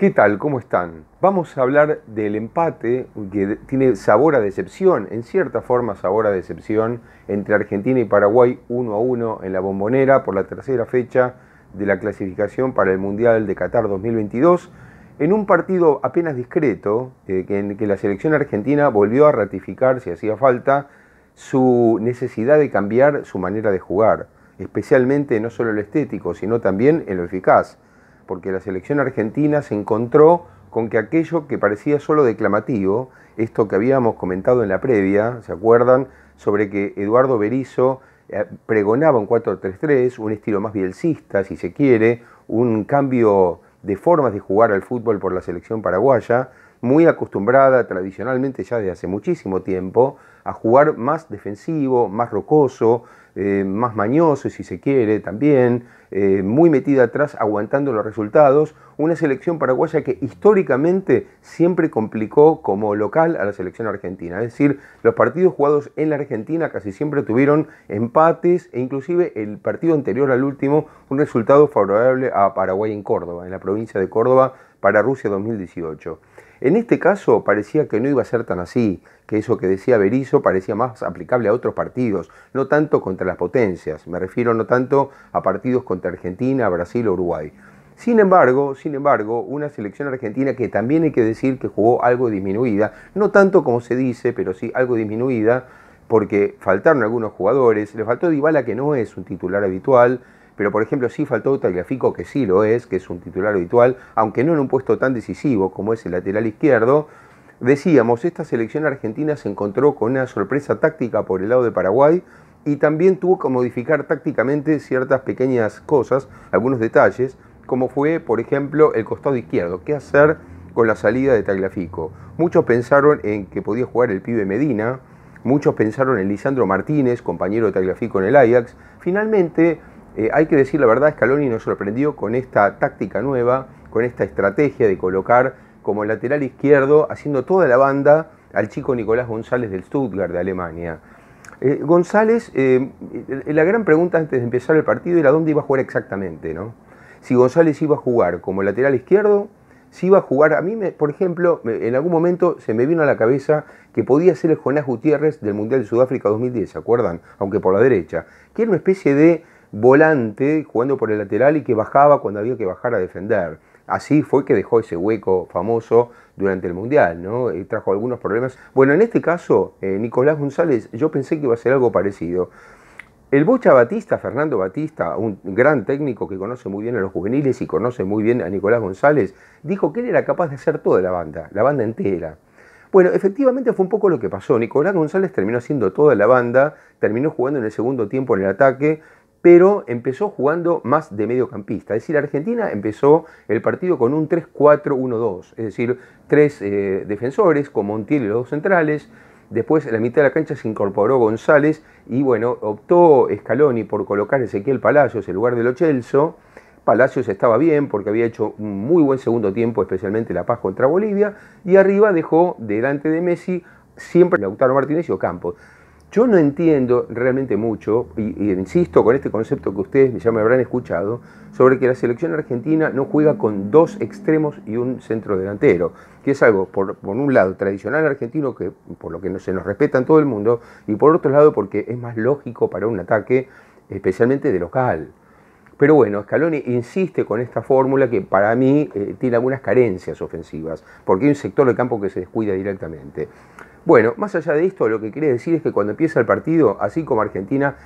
¿Qué tal? ¿Cómo están? Vamos a hablar del empate que tiene sabor a decepción, en cierta forma sabor a decepción, entre Argentina y Paraguay 1 a 1 en la bombonera por la tercera fecha de la clasificación para el Mundial de Qatar 2022, en un partido apenas discreto, eh, en que la selección argentina volvió a ratificar, si hacía falta, su necesidad de cambiar su manera de jugar, especialmente no solo en lo estético, sino también en lo eficaz porque la selección argentina se encontró con que aquello que parecía solo declamativo, esto que habíamos comentado en la previa, ¿se acuerdan? Sobre que Eduardo Berizzo eh, pregonaba un 4-3-3, un estilo más bielcista, si se quiere, un cambio de formas de jugar al fútbol por la selección paraguaya, muy acostumbrada tradicionalmente ya desde hace muchísimo tiempo a jugar más defensivo, más rocoso, eh, más mañoso si se quiere también, eh, muy metida atrás aguantando los resultados, una selección paraguaya que históricamente siempre complicó como local a la selección argentina, es decir, los partidos jugados en la Argentina casi siempre tuvieron empates e inclusive el partido anterior al último un resultado favorable a Paraguay en Córdoba, en la provincia de Córdoba para Rusia 2018. En este caso parecía que no iba a ser tan así, que eso que decía Berizzo parecía más aplicable a otros partidos, no tanto contra las potencias, me refiero no tanto a partidos contra Argentina, Brasil o Uruguay. Sin embargo, sin embargo, una selección argentina que también hay que decir que jugó algo disminuida, no tanto como se dice, pero sí algo disminuida, porque faltaron algunos jugadores, le faltó Dybala que no es un titular habitual, pero por ejemplo sí faltó Tagliafico, que sí lo es, que es un titular habitual, aunque no en un puesto tan decisivo como es el lateral izquierdo. Decíamos, esta selección argentina se encontró con una sorpresa táctica por el lado de Paraguay y también tuvo que modificar tácticamente ciertas pequeñas cosas, algunos detalles, como fue, por ejemplo, el costado izquierdo. ¿Qué hacer con la salida de Tagliafico? Muchos pensaron en que podía jugar el pibe Medina, muchos pensaron en Lisandro Martínez, compañero de Tagliafico en el Ajax. Finalmente, eh, hay que decir la verdad, Scaloni nos sorprendió con esta táctica nueva, con esta estrategia de colocar como lateral izquierdo, haciendo toda la banda al chico Nicolás González del Stuttgart de Alemania. Eh, González, eh, la gran pregunta antes de empezar el partido era dónde iba a jugar exactamente, ¿no? Si González iba a jugar como lateral izquierdo, si iba a jugar, a mí, por ejemplo, en algún momento se me vino a la cabeza que podía ser el Jonás Gutiérrez del Mundial de Sudáfrica 2010, ¿se acuerdan? Aunque por la derecha, que era una especie de volante jugando por el lateral y que bajaba cuando había que bajar a defender. Así fue que dejó ese hueco famoso durante el Mundial, ¿no? Y trajo algunos problemas. Bueno, en este caso, eh, Nicolás González, yo pensé que iba a ser algo parecido. El Bocha Batista, Fernando Batista, un gran técnico que conoce muy bien a los juveniles y conoce muy bien a Nicolás González, dijo que él era capaz de hacer toda la banda, la banda entera. Bueno, efectivamente fue un poco lo que pasó. Nicolás González terminó haciendo toda la banda, terminó jugando en el segundo tiempo en el ataque, pero empezó jugando más de mediocampista. Es decir, Argentina empezó el partido con un 3-4-1-2, es decir, tres eh, defensores con Montiel y los dos centrales. Después en la mitad de la cancha se incorporó González y bueno, optó Scaloni por colocar Ezequiel Palacios en lugar de Lo Celso. Palacios estaba bien porque había hecho un muy buen segundo tiempo, especialmente la paz contra Bolivia, y arriba dejó delante de Messi siempre Lautaro Martínez y Ocampo. Yo no entiendo realmente mucho, y, insisto con este concepto que ustedes ya me habrán escuchado, sobre que la selección argentina no juega con dos extremos y un centro delantero, que es algo, por, un lado, tradicional argentino, que por lo que no, se nos respeta en todo el mundo, y por otro lado, porque es más lógico para un ataque, especialmente de local. Pero bueno, Scaloni insiste con esta fórmula que para mí eh, tiene algunas carencias ofensivas, porque hay un sector del campo que se descuida directamente. Bueno, más allá de esto, lo que quería decir es que cuando empieza el partido, así como Argentina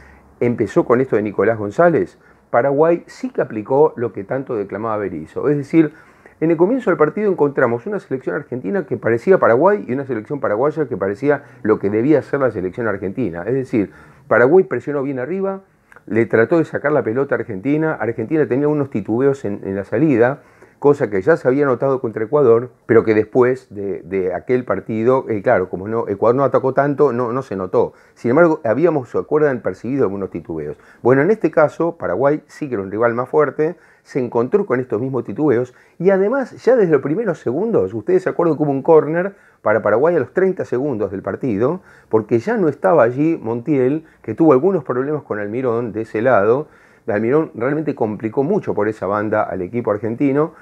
empezó con esto de Nicolás González, Paraguay sí que aplicó lo que tanto declamaba Berizzo. Es decir, en el comienzo del partido encontramos una selección argentina que parecía Paraguay y una selección paraguaya que parecía lo que debía ser la selección argentina. Es decir, Paraguay presionó bien arriba, le trató de sacar la pelota a Argentina, Argentina tenía unos titubeos en la salida, cosa que ya se había notado contra Ecuador, pero que después de, aquel partido, eh, claro, como Ecuador no atacó tanto, no, se notó. Sin embargo, habíamos, ¿se acuerdan?, percibido algunos titubeos. Bueno, en este caso, Paraguay sí que era un rival más fuerte, se encontró con estos mismos titubeos y además, ya desde los primeros segundos, ustedes se acuerdan hubo un córner para Paraguay a los 30 segundos del partido, porque ya no estaba allí Montiel, que tuvo algunos problemas con Almirón de ese lado. Almirón realmente complicó mucho por esa banda al equipo argentino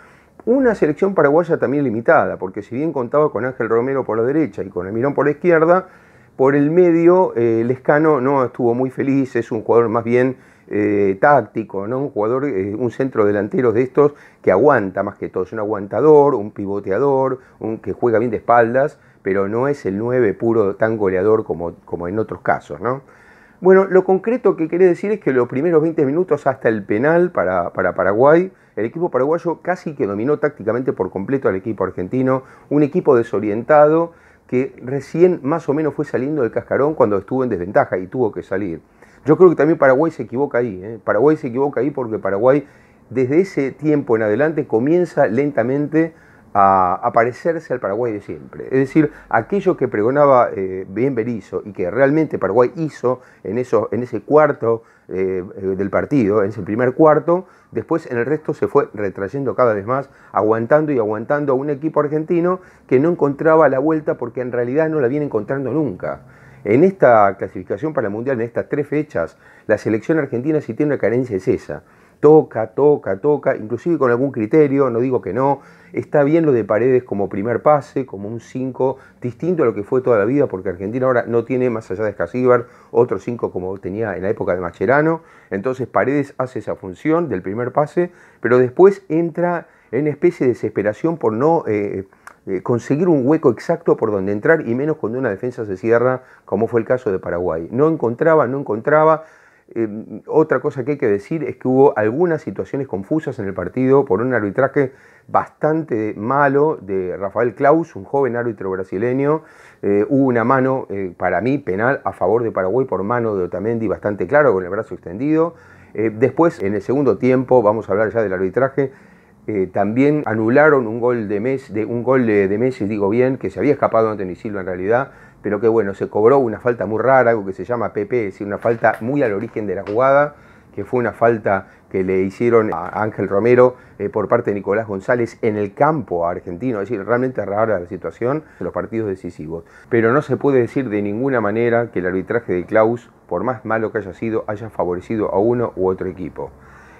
Una selección paraguaya también limitada, porque si bien contaba con Ángel Romero por la derecha y con el Mirón por la izquierda, por el medio eh, Lescano no estuvo muy feliz, es un jugador más bien eh, táctico, ¿no? un jugador, eh, un centro delantero de estos que aguanta más que todo, es un aguantador, un pivoteador, un que juega bien de espaldas, pero no es el 9 puro tan goleador como, como en otros casos. ¿no? Bueno, lo concreto que quería decir es que los primeros 20 minutos hasta el penal para, para Paraguay, el equipo paraguayo casi que dominó tácticamente por completo al equipo argentino, un equipo desorientado que recién más o menos fue saliendo del cascarón cuando estuvo en desventaja y tuvo que salir. Yo creo que también Paraguay se equivoca ahí, ¿eh? Paraguay se equivoca ahí porque Paraguay desde ese tiempo en adelante comienza lentamente a, aparecerse al Paraguay de siempre. Es decir, aquello que pregonaba eh, bien Berizzo y que realmente Paraguay hizo en ese cuarto eh, eh, del partido, en ese primer cuarto, después en el resto se fue retrayendo cada vez más, aguantando y aguantando a un equipo argentino que no encontraba la vuelta porque en realidad no la viene encontrando nunca. En esta clasificación para el Mundial, en estas tres fechas, la selección argentina si tiene una carencia es esa toca, toca, toca, inclusive con algún criterio, no digo que no. Está bien lo de Paredes como primer pase, como un 5, distinto a lo que fue toda la vida, porque Argentina ahora no tiene, más allá de Escasíbar, otro 5 como tenía en la época de Macherano. Entonces Paredes hace esa función del primer pase, pero después entra en especie de desesperación por no eh, eh, conseguir un hueco exacto por donde entrar, y menos cuando una defensa se cierra, como fue el caso de Paraguay. No encontraba, no encontraba eh, otra cosa que hay que decir es que hubo algunas situaciones confusas en el partido por un arbitraje bastante malo de Rafael Klaus, un joven árbitro brasileño. Eh, hubo una mano, eh, para mí, penal a favor de Paraguay por mano de Otamendi bastante claro, con el brazo extendido. después, en el segundo tiempo, vamos a hablar ya del arbitraje, también anularon un gol de Messi, de, un gol de, de Messi, digo bien, que se había escapado ante Silva en realidad, pero que bueno, se cobró una falta muy rara, algo que se llama PP, es decir, una falta muy al origen de la jugada, que fue una falta que le hicieron a Ángel Romero eh, por parte de Nicolás González en el campo argentino, es decir, realmente rara la situación de los partidos decisivos. Pero no se puede decir de ninguna manera que el arbitraje de Klaus, por más malo que haya sido, haya favorecido a uno u otro equipo.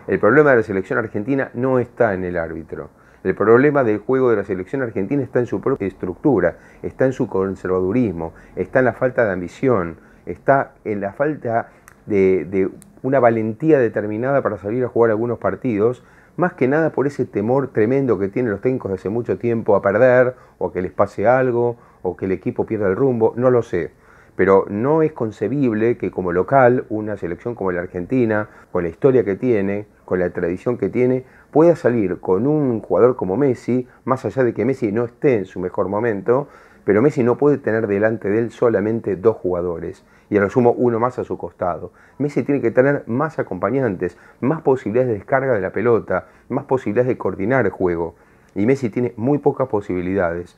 El problema de la selección argentina no está en el árbitro. El problema del juego de la selección argentina está en su propia estructura, está en su conservadurismo, está en la falta de ambición, está en la falta de, una valentía determinada para salir a jugar algunos partidos, más que nada por ese temor tremendo que tienen los técnicos de hace mucho tiempo a perder, o que les pase algo, o que el equipo pierda el rumbo, no lo sé. Pero no es concebible que como local una selección como la Argentina, con la historia que tiene, con la tradición que tiene, pueda salir con un jugador como Messi, más allá de que Messi no esté en su mejor momento, pero Messi no puede tener delante de él solamente dos jugadores y a lo sumo uno más a su costado. Messi tiene que tener más acompañantes, más posibilidades de descarga de la pelota, más posibilidades de coordinar el juego. Y Messi tiene muy pocas posibilidades.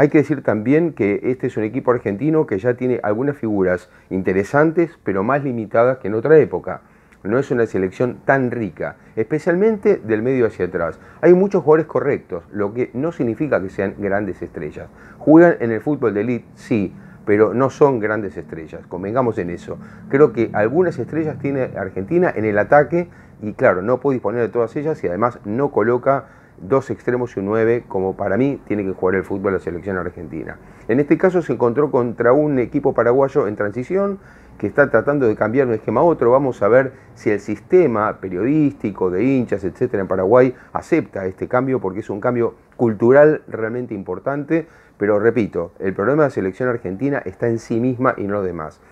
Hay que decir también que este es un equipo argentino que ya tiene algunas figuras interesantes, pero más limitadas que en otra época no es una selección tan rica, especialmente del medio hacia atrás. Hay muchos jugadores correctos, lo que no significa que sean grandes estrellas. Juegan en el fútbol de elite, sí, pero no son grandes estrellas, convengamos en eso. Creo que algunas estrellas tiene Argentina en el ataque y claro, no puede disponer de todas ellas y además no coloca dos extremos y un nueve, como para mí tiene que jugar el fútbol la selección argentina. En este caso se encontró contra un equipo paraguayo en transición que está tratando de cambiar un esquema a otro. Vamos a ver si el sistema periodístico de hinchas, etcétera, en Paraguay acepta este cambio porque es un cambio cultural realmente importante. Pero repito, el problema de la selección argentina está en sí misma y no lo demás.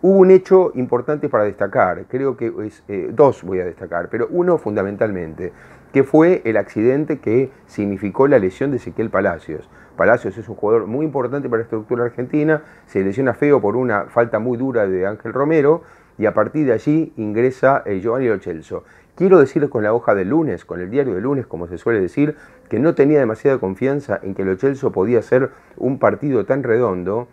Hubo un hecho importante para destacar, creo que es, eh, dos voy a destacar, pero uno fundamentalmente, que fue el accidente que significó la lesión de Ezequiel Palacios. Palacios es un jugador muy importante para la estructura argentina, se lesiona feo por una falta muy dura de Ángel Romero y a partir de allí ingresa eh, Giovanni Lo Quiero decir con la hoja del lunes, con el diario del lunes, como se suele decir, que no tenía demasiada confianza en que Lo podía ser un partido tan redondo,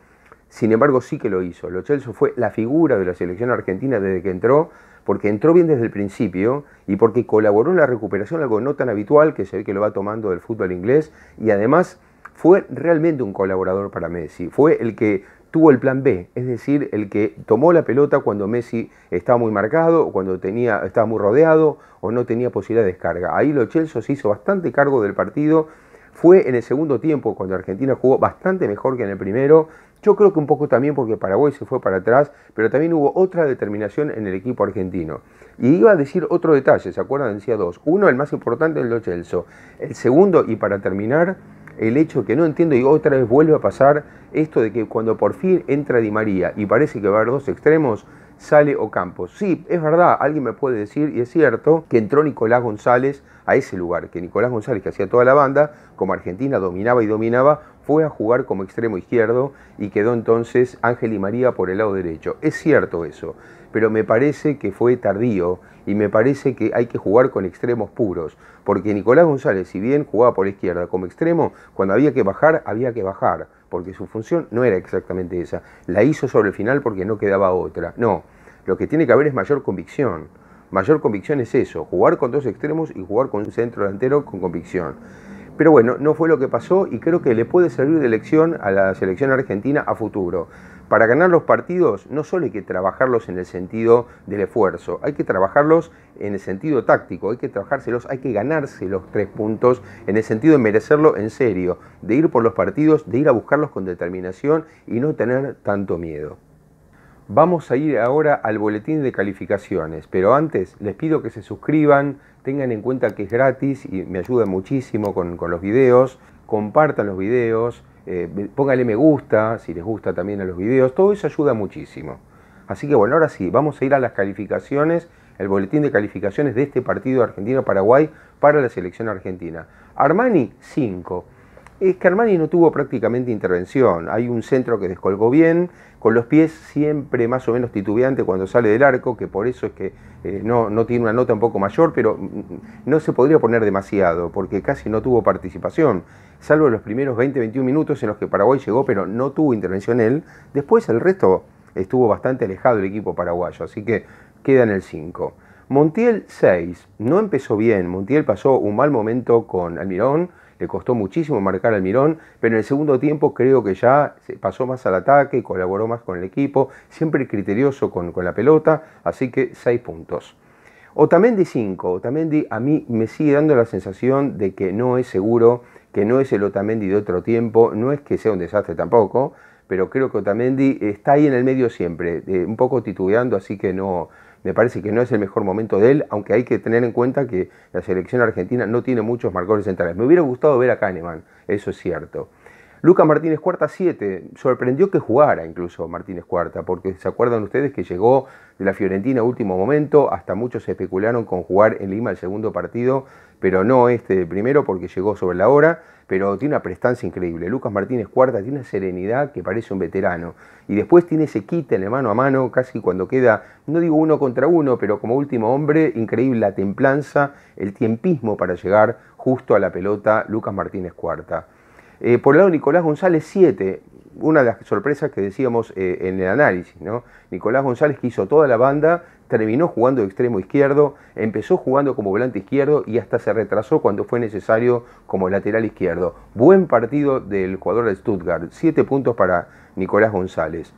sin embargo sí que lo hizo. Lo fue la figura de la selección argentina desde que entró, porque entró bien desde el principio y porque colaboró en la recuperación, algo no tan habitual que se ve que lo va tomando del fútbol inglés, y además fue realmente un colaborador para Messi. Fue el que tuvo el plan B, es decir, el que tomó la pelota cuando Messi estaba muy marcado, cuando tenía, estaba muy rodeado o no tenía posibilidad de descarga. Ahí lo Chelsea se hizo bastante cargo del partido. Fue en el segundo tiempo cuando Argentina jugó bastante mejor que en el primero. Yo creo que un poco también porque Paraguay se fue para atrás, pero también hubo otra determinación en el equipo argentino. Y iba a decir otro detalle, ¿se acuerdan? Decía dos. Uno, el más importante, el de Chelsea. El segundo, y para terminar, el hecho que no entiendo y otra vez vuelve a pasar esto de que cuando por fin entra Di María y parece que va a haber dos extremos, sale Ocampos. Sí, es verdad, alguien me puede decir, y es cierto, que entró Nicolás González a ese lugar, que Nicolás González, que hacía toda la banda, como Argentina dominaba y dominaba, fue a jugar como extremo izquierdo y quedó entonces Ángel y María por el lado derecho. Es cierto eso, pero me parece que fue tardío y me parece que hay que jugar con extremos puros, porque Nicolás González, si bien jugaba por la izquierda como extremo, cuando había que bajar, había que bajar, porque su función no era exactamente esa. La hizo sobre el final porque no quedaba otra. No, lo que tiene que haber es mayor convicción. Mayor convicción es eso, jugar con dos extremos y jugar con un centro delantero con convicción. Pero bueno, no fue lo que pasó y creo que le puede servir de lección a la selección argentina a futuro. Para ganar los partidos no solo hay que trabajarlos en el sentido del esfuerzo, hay que trabajarlos en el sentido táctico, hay que trabajárselos, hay que ganarse los tres puntos en el sentido de merecerlo en serio, de ir por los partidos, de ir a buscarlos con determinación y no tener tanto miedo. Vamos a ir ahora al boletín de calificaciones, pero antes les pido que se suscriban, tengan en cuenta que es gratis y me ayuda muchísimo con, los videos, compartan los videos, eh, póngale me gusta si les gusta también a los videos, todo eso ayuda muchísimo. Así que bueno, ahora sí, vamos a ir a las calificaciones, el boletín de calificaciones de este partido Argentino-Paraguay para la selección argentina. Armani 5. Es que Armani no tuvo prácticamente intervención. Hay un centro que descolgó bien, con los pies siempre más o menos titubeante cuando sale del arco, que por eso es que eh, no, no, tiene una nota un poco mayor, pero mm, no se podría poner demasiado, porque casi no tuvo participación, salvo los primeros 20-21 minutos en los que Paraguay llegó, pero no tuvo intervención él. Después el resto estuvo bastante alejado el equipo paraguayo, así que queda en el 5. Montiel 6, no empezó bien, Montiel pasó un mal momento con Almirón, le costó muchísimo marcar al Mirón, pero en el segundo tiempo creo que ya pasó más al ataque, colaboró más con el equipo, siempre criterioso con, la pelota, así que 6 puntos. Otamendi 5, Otamendi a mí me sigue dando la sensación de que no es seguro, que no es el Otamendi de otro tiempo, no es que sea un desastre tampoco, pero creo que Otamendi está ahí en el medio siempre, eh, un poco titubeando, así que no, me parece que no es el mejor momento de él, aunque hay que tener en cuenta que la selección argentina no tiene muchos marcadores centrales. Me hubiera gustado ver a Kahneman, eso es cierto. Lucas Martínez Cuarta 7, sorprendió que jugara incluso Martínez Cuarta, porque se acuerdan ustedes que llegó de la Fiorentina último momento, hasta muchos especularon con jugar en Lima el segundo partido, pero no este primero porque llegó sobre la hora, pero tiene una prestancia increíble. Lucas Martínez Cuarta tiene una serenidad que parece un veterano, y después tiene ese quite en el mano a mano, casi cuando queda, no digo uno contra uno, pero como último hombre, increíble la templanza, el tiempismo para llegar justo a la pelota Lucas Martínez Cuarta. Eh, por el lado Nicolás González, 7. Una de las sorpresas que decíamos eh, en el análisis. ¿no? Nicolás González que hizo toda la banda, terminó jugando de extremo izquierdo, empezó jugando como volante izquierdo y hasta se retrasó cuando fue necesario como lateral izquierdo. Buen partido del jugador de Stuttgart. 7 puntos para Nicolás González.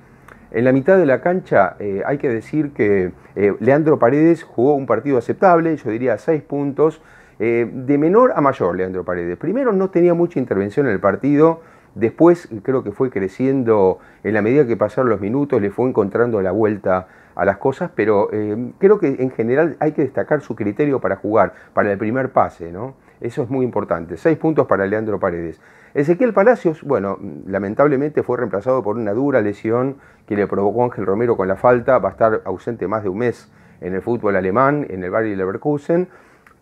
En la mitad de la cancha eh, hay que decir que Leandro Paredes jugó un partido aceptable, yo diría 6 puntos. Eh, de menor a mayor, Leandro Paredes. Primero no tenía mucha intervención en el partido, después creo que fue creciendo en la medida que pasaron los minutos, le fue encontrando la vuelta a las cosas, pero eh, creo que en general hay que destacar su criterio para jugar, para el primer pase, ¿no? Eso es muy importante. Seis puntos para Leandro Paredes. Ezequiel Palacios, bueno, lamentablemente fue reemplazado por una dura lesión que le provocó Ángel Romero con la falta, va a estar ausente más de un mes en el fútbol alemán, en el Bayer Leverkusen.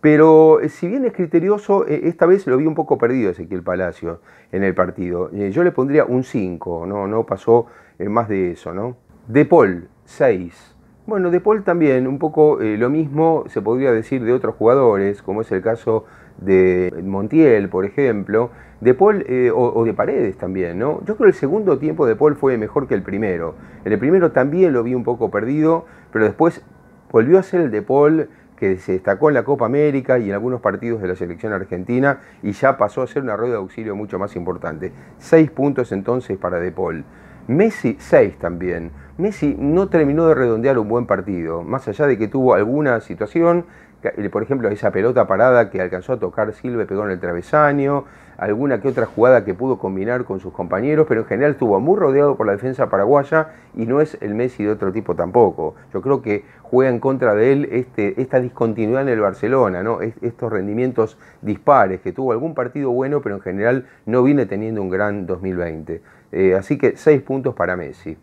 Pero eh, si bien es criterioso, eh, esta vez lo vi un poco perdido Ezequiel Palacio en el partido. Eh, yo le pondría un 5, no, no pasó más de eso. ¿no? De Paul, 6. Bueno, De Paul también, un poco lo mismo se podría decir de otros jugadores, como es el caso de Montiel, por ejemplo, de Paul o, o, de Paredes también, ¿no? Yo creo que el segundo tiempo de Paul fue mejor que el primero. En el primero también lo vi un poco perdido, pero después volvió a ser el de Paul que se destacó en la Copa América y en algunos partidos de la selección argentina y ya pasó a ser una rueda de auxilio mucho más importante. Seis puntos entonces para De Paul. Messi 6 también. Messi no terminó de redondear un buen partido, más allá de que tuvo alguna situación eh, por ejemplo, esa pelota parada que alcanzó a tocar Silva pegó en el travesaño, alguna que otra jugada que pudo combinar con sus compañeros, pero en general estuvo muy rodeado por la defensa paraguaya y no es el Messi de otro tipo tampoco. Yo creo que juega en contra de él este, esta discontinuidad en el Barcelona, ¿no? estos rendimientos dispares, que tuvo algún partido bueno, pero en general no viene teniendo un gran 2020. Eh, así que seis puntos para Messi.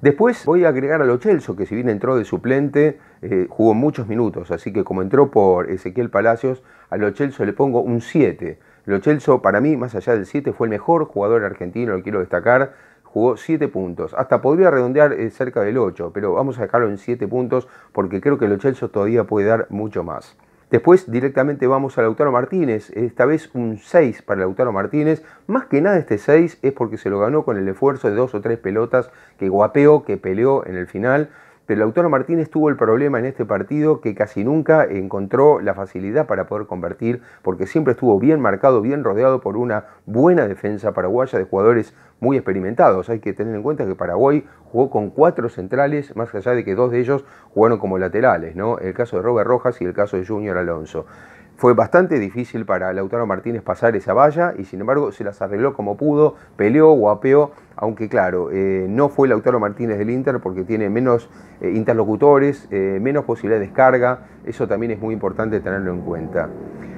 Después voy a agregar a Lo Celso, que si bien entró de suplente, eh, jugó muchos minutos, así que como entró por Ezequiel Palacios, a Lo Celso le pongo un 7. Lo Celso, para mí, más allá del 7, fue el mejor jugador argentino, lo quiero destacar, jugó 7 puntos. Hasta podría redondear eh, cerca del 8, pero vamos a dejarlo en 7 puntos porque creo que Lo Celso todavía puede dar mucho más. Después directamente vamos a Lautaro Martínez, esta vez un 6 para Lautaro Martínez. Más que nada este 6 es porque se lo ganó con el esfuerzo de dos o tres pelotas que guapeó, que peleó en el final. Pero Lautaro Martínez tuvo el problema en este partido que casi nunca encontró la facilidad para poder convertir, porque siempre estuvo bien marcado, bien rodeado por una buena defensa paraguaya de jugadores muy experimentados. Hay que tener en cuenta que Paraguay jugó con cuatro centrales, más allá de que dos de ellos jugaron como laterales, ¿no? El caso de Robert Rojas y el caso de Junior Alonso. Fue bastante difícil para Lautaro Martínez pasar esa valla y sin embargo se las arregló como pudo, peleó, guapeó, aunque claro, eh, no fue Lautaro Martínez del Inter porque tiene menos eh, interlocutores, eh, menos posibilidad de descarga, eso también es muy importante tenerlo en cuenta.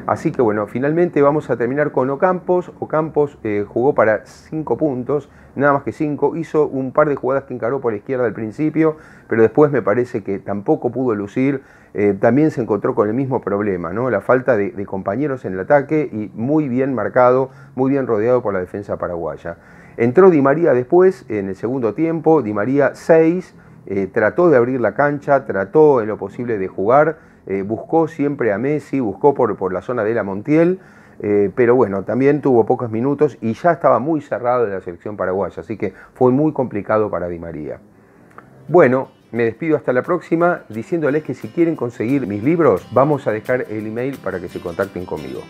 Así que bueno, finalmente vamos a terminar con Ocampos. Ocampos jugó para 5 puntos, nada más que 5. Hizo un par de jugadas que encaró por la izquierda al principio, pero después me parece que tampoco pudo lucir. Eh, también se encontró con el mismo problema, ¿no? la falta de, compañeros en el ataque y muy bien marcado, muy bien rodeado por la defensa paraguaya. Entró Di María después, en el segundo tiempo, Di María 6, eh, trató de abrir la cancha, trató en lo posible de jugar eh, buscó siempre a Messi, buscó por, la zona de la Montiel, pero bueno, también tuvo pocos minutos y ya estaba muy cerrado de la selección paraguaya, así que fue muy complicado para Di María. Bueno, me despido hasta la próxima diciéndoles que si quieren conseguir mis libros, vamos a dejar el email para que se contacten conmigo.